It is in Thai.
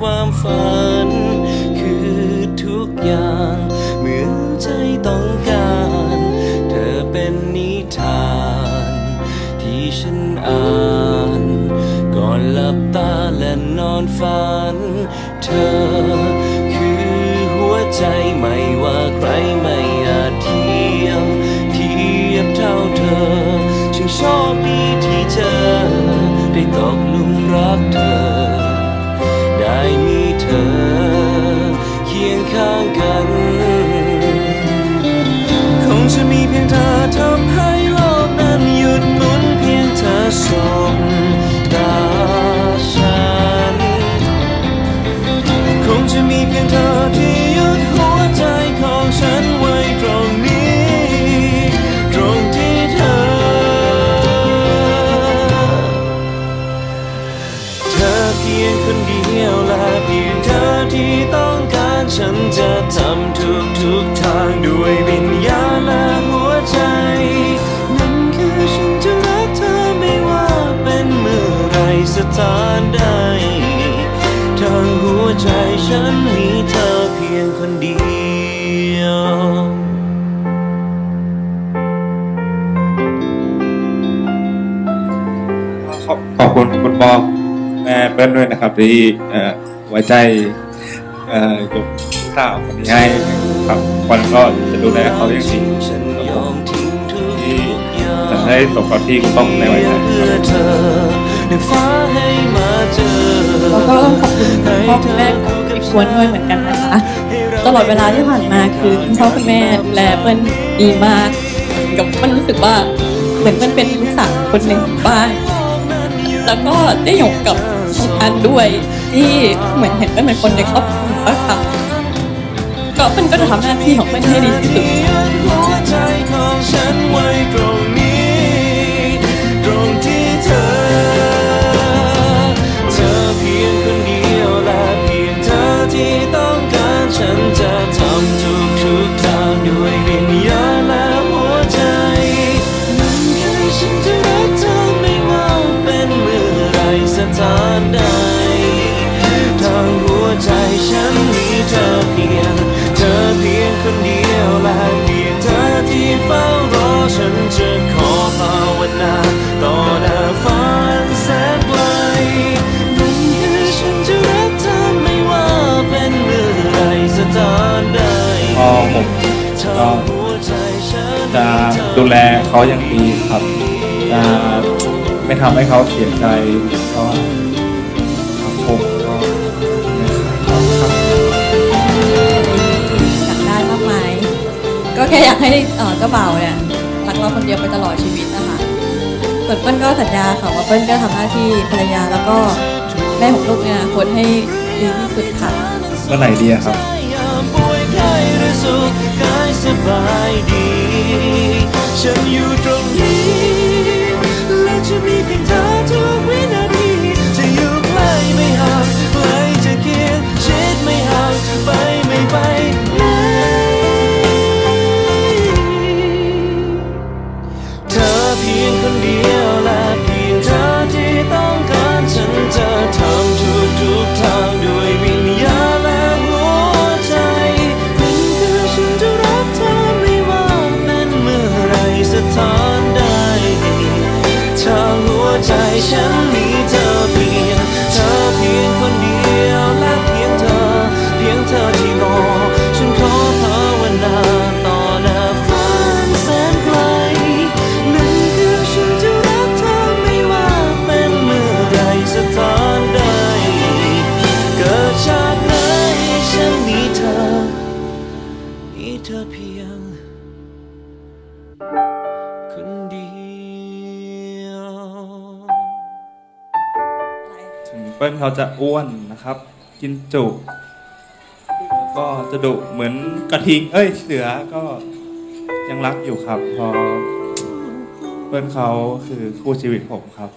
ความฝัน คือทุกอย่าง เหมือนใจต้องการ เธอเป็นนิทาน ที่ฉันอ่าน ก่อนหลับตาและนอนฝัน เธอคือหัวใจไม่ว่าใครไม่อาจเทียมเทียบเท่าเธอ ฉันโชคดีที่เจอ ได้ตกลุมรักเธอ เพียงเธอที่หยุดหัวใจของฉันไว้ตรงนี้ ตรงที่เธอ เธอเพียงคนเดียวและเพียงเธอที่ต้องการฉันจะทำทุกทุกทางด้วย คนเดียวขอบขอบคุณคุณพ่อแม่เปิ้ลด้วยนะครับที่เอ่อไว้ใจเอ่อยกข้าวคนนี้ให้ครับวันก็จะดูแลเขาอย่างดีฉันยอมทิ้งทุกที่อย่างจะให้สมกับที่คุณต้องในไว้ใจคเพื่อรับเธอหนึ่งฟ้าให้มาเจอแล้วก็ขอบคุณคุณพ่อคุณแม่ของพี่ควรด้วยเหมือนกันนะคะ ตลอดเวลาที่ผ่านมาคือคุณพ่อคุณแม่ดูแลเปิ้ลดีมากกับเปิ้ลรู้สึกว่าเหมือนเปิ้ลเป็นลูกสาวคนหนึ่งของบ้านแล้วก็ได้หยกกับพี่อันด้วยที่เหมือนเห็นเปิ้ลเป็นคนในครอบครัวค่ะก็เปิ้ลก็จะทำหน้าที่ของเปิ้ลให้ดีที่สุด ดูแลเขาอย่างดีครับจะไม่ทำให้เขาเสียใจก็ครับผมก็ครับอยากได้มากมายก็แค่อยากให้เอ่อเจ้าบ่าวเนี่ยรักเราคนเดียวไปตลอดชีวิตนะคะส่วนเปิ้ลก็สัญญาค่ะว่าเปิ้ลก็ทำหน้าที่ภรรยาแล้วก็แม่ของลูกเนี่ยคนให้ดีที่สุดค่ะเมื่อไหร่ดีอะครับยามป่วยไข้หรือสุขกายสบายดี ฉันอยู่ตรงนี้ ฉันมีเธอเพียงเธอเพียงคนเดียวและเพียงเธอ เพียงเธอที่รอฉันขอภาวนาต่อหน้าฝันแสนไกลนั่นคือฉันจะรักเธอไม่ว่าเป็นเมื่อไรสถานใด เกิดชาติไหนฉันมีเธอ มีเธอเพียง ถึงเปิ้ลเขาจะอ้วนนะครับ กินจุแล้วก็จะดุเหมือนกระทิง เอ้ย เสือก็ยังรักอยู่ครับเพอเปิ้ลเขาคือคู่ชีวิตผมครับ